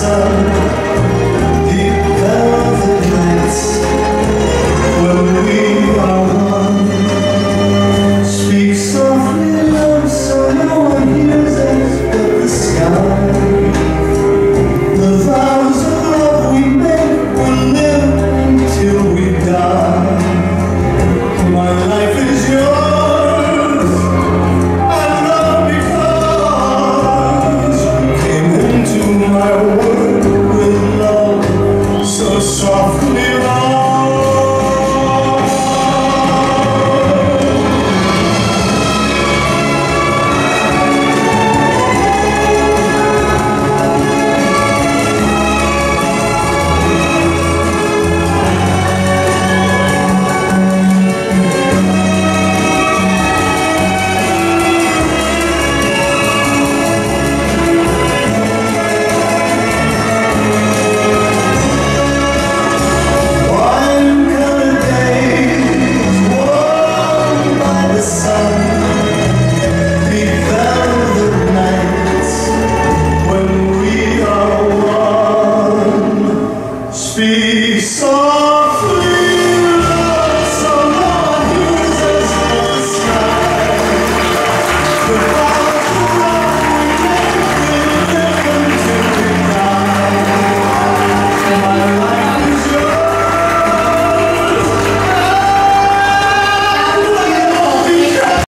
sun.